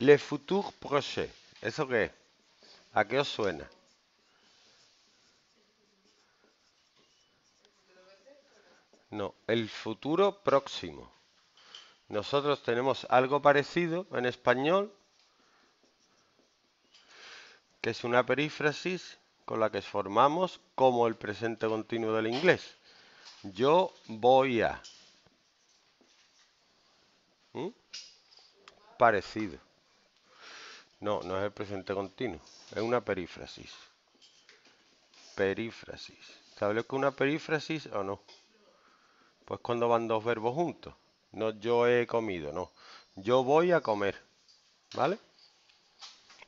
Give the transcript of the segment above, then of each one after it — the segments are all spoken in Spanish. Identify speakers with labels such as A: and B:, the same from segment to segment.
A: Le futur proche. ¿Eso qué es? ¿A qué os suena? No, el futuro próximo. Nosotros tenemos algo parecido en español, que es una perífrasis con la que formamos como el presente continuo del inglés. Yo voy a. ¿Mm? Parecido. No, no es el presente continuo, es una perífrasis. Perífrasis. ¿Sabes lo que es una perífrasis o no? Pues cuando van dos verbos juntos. No yo he comido, no. Yo voy a comer. ¿Vale?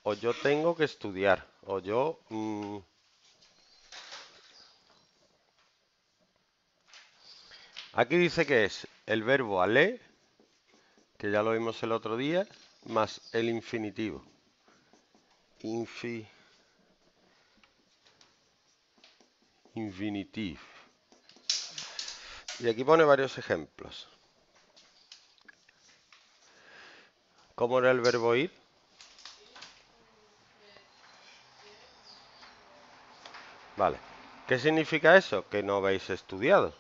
A: O yo tengo que estudiar. O yo... Mm, Aquí dice que es el verbo aller, que ya lo vimos el otro día, más el infinitivo. Infi, infinitive. Y aquí pone varios ejemplos. ¿Cómo era el verbo ir? Vale. ¿Qué significa eso? Que no habéis estudiado.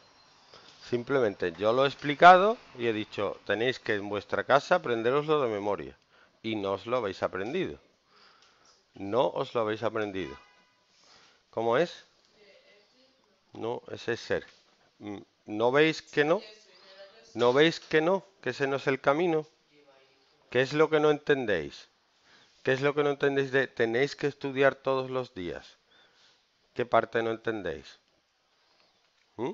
A: Simplemente yo lo he explicado y he dicho, tenéis que en vuestra casa aprenderoslo de memoria. Y no os lo habéis aprendido. No os lo habéis aprendido. ¿Cómo es? No, ese es ser. Mm, ¿No veis que no? ¿No veis que no? Que ese no es el camino. ¿Qué es lo que no entendéis? ¿Qué es lo que no entendéis de tenéis que estudiar todos los días? ¿Qué parte no entendéis? ¿Mm?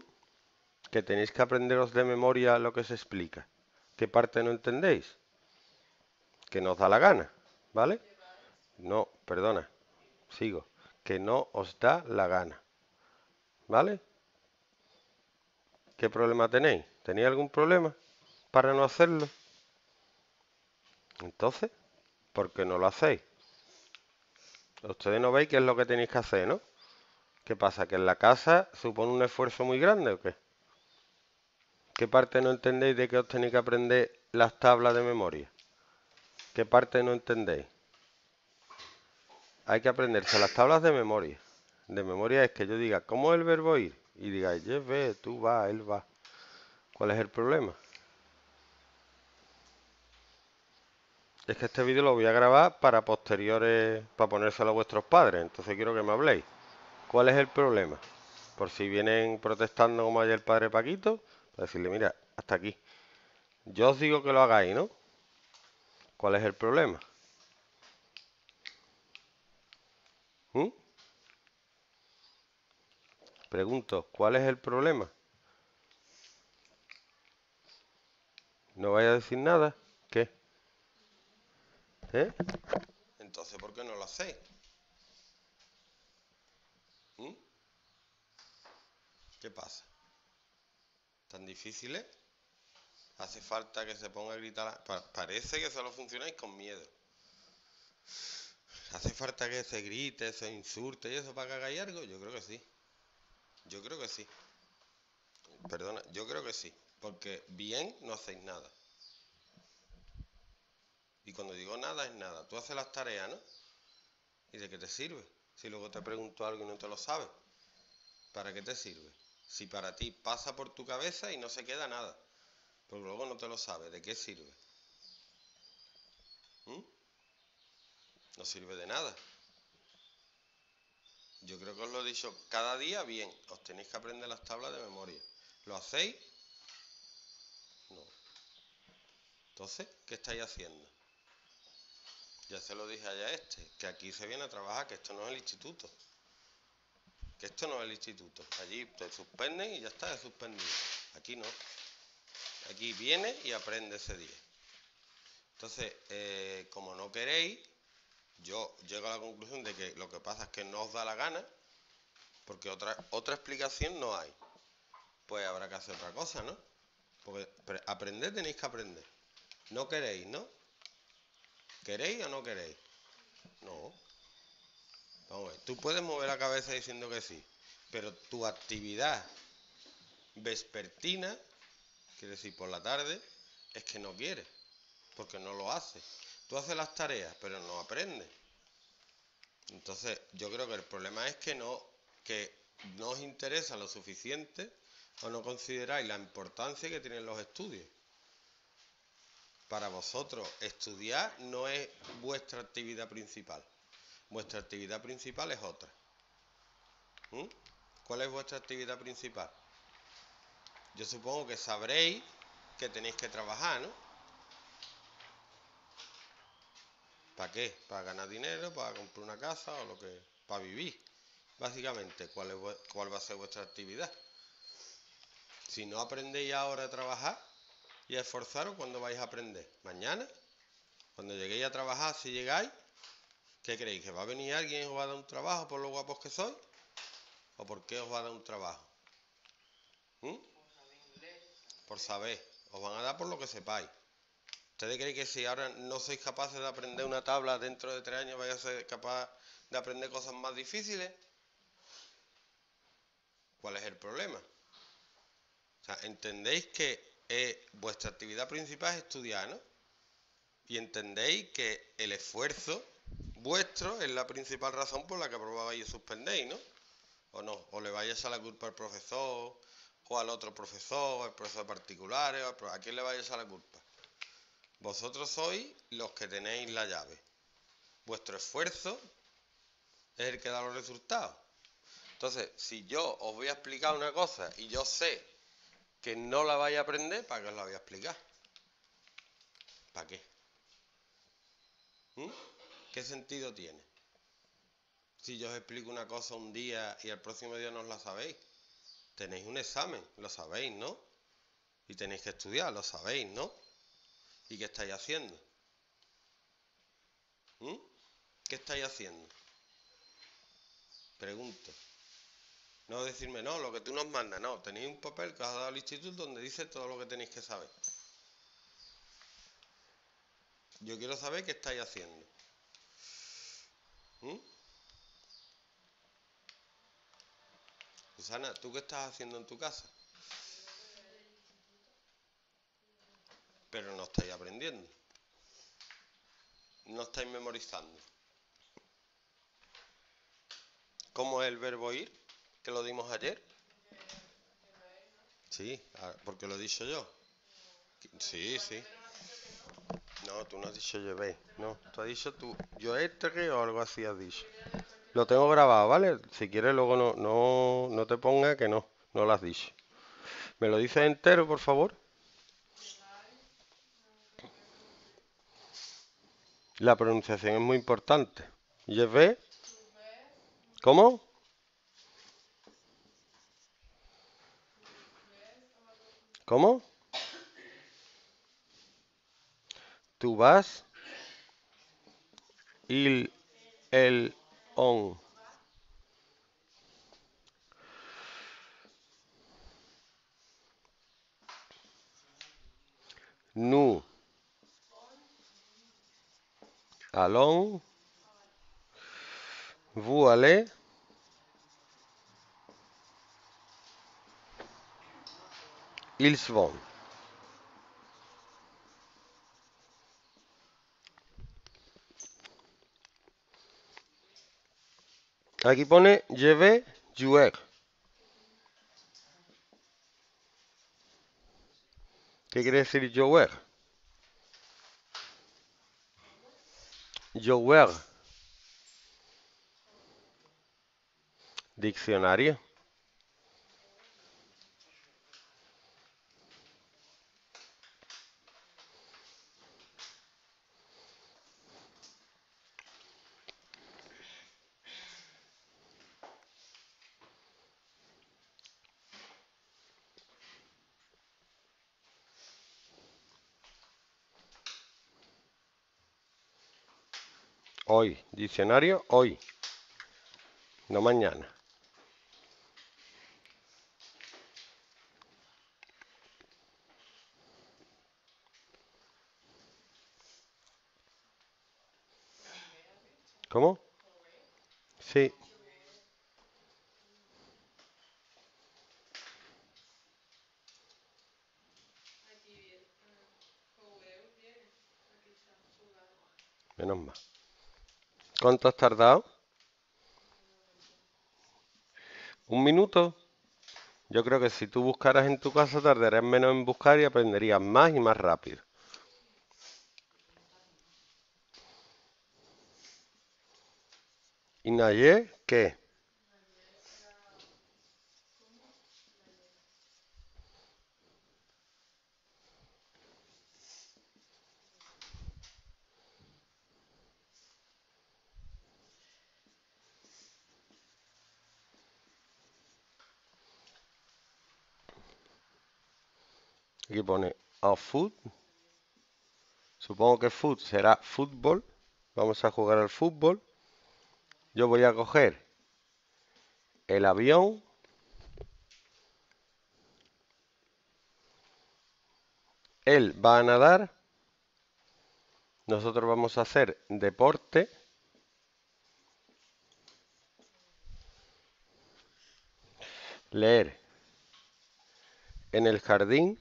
A: Que tenéis que aprenderos de memoria lo que se explica. ¿Qué parte no entendéis? Que nos da la gana, ¿vale? No, perdona, sigo. Que no os da la gana, ¿vale? ¿Qué problema tenéis? ¿Tenéis algún problema para no hacerlo? Entonces, ¿por qué no lo hacéis? Ustedes no veis qué es lo que tenéis que hacer, ¿no? ¿Qué pasa? ¿Que en la casa supone un esfuerzo muy grande o qué? ¿Qué parte no entendéis de que os tenéis que aprender las tablas de memoria? ¿Qué parte no entendéis? Hay que aprenderse las tablas de memoria. De memoria es que yo diga, ¿cómo es el verbo ir? Y diga, yo ve, tú vas, él va. ¿Cuál es el problema? Es que este vídeo lo voy a grabar para posteriores, para ponérselo a vuestros padres. Entonces quiero que me habléis. ¿Cuál es el problema? Por si vienen protestando como ayer el padre Paquito, para decirle, mira, hasta aquí. Yo os digo que lo hagáis, ¿no? ¿Cuál es el problema? ¿Mm? Pregunto, ¿cuál es el problema? ¿No vais a decir nada? ¿Qué? ¿Eh? Entonces, ¿por qué no lo hacéis? ¿Mm? ¿Qué pasa? ¿Tan difíciles? Hace falta que se ponga a gritar. parece que solo funcionáis con miedo. ¿Hace falta que se grite, se insulte y eso para que hagáis algo? Yo creo que sí. Yo creo que sí. Perdona, yo creo que sí. Porque bien no hacéis nada. Y cuando digo nada es nada. Tú haces las tareas, ¿no? ¿Y de qué te sirve? Si luego te pregunto algo y no te lo sabes. ¿Para qué te sirve? Si para ti pasa por tu cabeza y no se queda nada. Pero luego no te lo sabes. ¿De qué sirve? ¿Mm? No sirve de nada. Yo creo que os lo he dicho cada día bien. Os tenéis que aprender las tablas de memoria. ¿Lo hacéis? No. Entonces, ¿qué estáis haciendo? Ya se lo dije allá este, que aquí se viene a trabajar, que esto no es el instituto. Que esto no es el instituto. Allí te suspenden y ya está, suspendido. Aquí no. Aquí viene y aprende ese día. Entonces, eh, como no queréis, yo llego a la conclusión de que lo que pasa es que no os da la gana, porque otra, otra explicación no hay. Pues habrá que hacer otra cosa, ¿no? Porque aprender tenéis que aprender. No queréis, ¿no? ¿Queréis o no queréis? No. Vamos a ver, tú puedes mover la cabeza diciendo que sí, pero tu actividad vespertina, quiere decir por la tarde, es que no quieres, porque no lo haces. Tú haces las tareas, pero no aprendes. Entonces, yo creo que el problema es que no, que no os interesa lo suficiente o no consideráis la importancia que tienen los estudios. Para vosotros, estudiar no es vuestra actividad principal. Vuestra actividad principal es otra. ¿Mm? ¿Cuál es vuestra actividad principal? Yo supongo que sabréis que tenéis que trabajar, ¿no? ¿Para qué? ¿Para ganar dinero? ¿Para comprar una casa? ¿O lo que? ¿Para vivir? Básicamente, ¿cuál, es, ¿cuál va a ser vuestra actividad? Si no aprendéis ahora a trabajar y a esforzaros, ¿cuándo vais a aprender? ¿Mañana? Cuando lleguéis a trabajar, si llegáis, ¿qué creéis? ¿Que va a venir alguien y os va a dar un trabajo por lo guapos que sois? ¿O por qué os va a dar un trabajo? ¿Mm? Por saber. Os van a dar por lo que sepáis. ¿Ustedes creen que si ahora no sois capaces de aprender una tabla dentro de tres años vais a ser capaz de aprender cosas más difíciles? ¿Cuál es el problema? O sea, entendéis que eh, vuestra actividad principal es estudiar, ¿no? Y entendéis que el esfuerzo vuestro es la principal razón por la que aprobáis y suspendéis, ¿no? ¿O no? ¿O le vais a la culpa al profesor, o al otro profesor, al profesor particular, o a quién le vais a la culpa? Vosotros sois los que tenéis la llave. Vuestro esfuerzo es el que da los resultados. Entonces, si yo os voy a explicar una cosa y yo sé que no la vais a aprender, ¿para qué os la voy a explicar? ¿Para qué? ¿Mm? ¿Qué sentido tiene? Si yo os explico una cosa un día y el próximo día no os la sabéis. Tenéis un examen, lo sabéis, ¿no? Y tenéis que estudiar, lo sabéis, ¿no? ¿Y qué estáis haciendo? ¿Mm? ¿Qué estáis haciendo? Pregunto. No decirme, no, lo que tú nos mandas, no. Tenéis un papel que os ha dado el instituto donde dice todo lo que tenéis que saber. Yo quiero saber qué estáis haciendo. ¿Mm? Susana, ¿tú qué estás haciendo en tu casa? Pero no estáis aprendiendo. No estáis memorizando. ¿Cómo es el verbo ir? Que lo dimos ayer. Sí, porque lo he dicho yo. Sí, sí. No, tú no has dicho llevé. No, tú has dicho tú. Yo este o algo así has dicho. Lo tengo grabado, ¿vale? Si quieres luego no, no, no te ponga que no, no lo has dicho. ¿Me lo dices entero, por favor? La pronunciación es muy importante. Je ¿Cómo? ¿Cómo? Tú vas. Il, el, on. Nous. Allons, vous allez, ils vont. Aquí pone je vais jouer. ¿Qué quiere decir jouer? Jouer. Diccionario. Hoy, diccionario hoy, no mañana. ¿Cómo? Sí. Menos mal. ¿Cuánto has tardado? ¿Un minuto? Yo creo que si tú buscaras en tu casa tardarías menos en buscar y aprenderías más y más rápido. ¿Y Naye qué? Aquí pone a foot. Supongo que foot será fútbol. Vamos a jugar al fútbol. Yo voy a coger el avión. Él va a nadar. Nosotros vamos a hacer deporte. Leer en el jardín.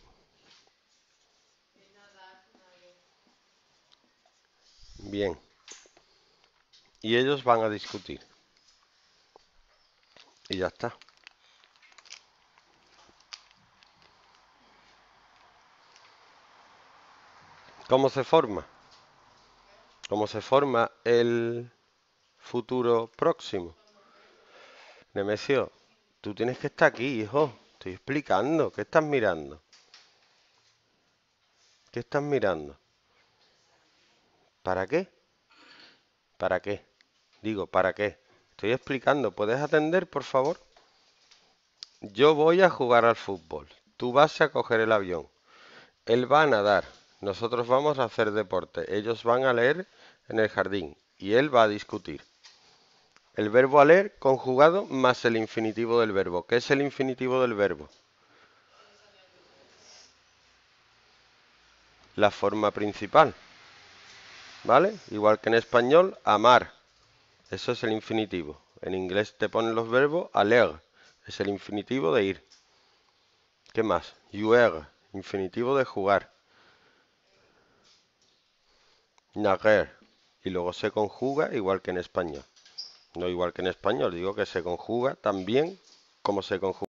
A: Bien. Y ellos van a discutir. Y ya está. ¿Cómo se forma? ¿Cómo se forma el futuro próximo? Nemesio, tú tienes que estar aquí, hijo. Estoy explicando. ¿Qué estás mirando? ¿Qué estás mirando? ¿Para qué? ¿Para qué? Digo, ¿para qué? Estoy explicando. ¿Puedes atender, por favor? Yo voy a jugar al fútbol. Tú vas a coger el avión. Él va a nadar. Nosotros vamos a hacer deporte. Ellos van a leer en el jardín. Y él va a discutir. El verbo a leer conjugado más el infinitivo del verbo. ¿Qué es el infinitivo del verbo? La forma principal. ¿Vale? Igual que en español, amar. Eso es el infinitivo. En inglés te ponen los verbos aller. Es el infinitivo de ir. ¿Qué más? Jouer. Infinitivo de jugar. Nager. Y luego se conjuga igual que en español. No igual que en español. Digo que se conjuga también como se conjuga.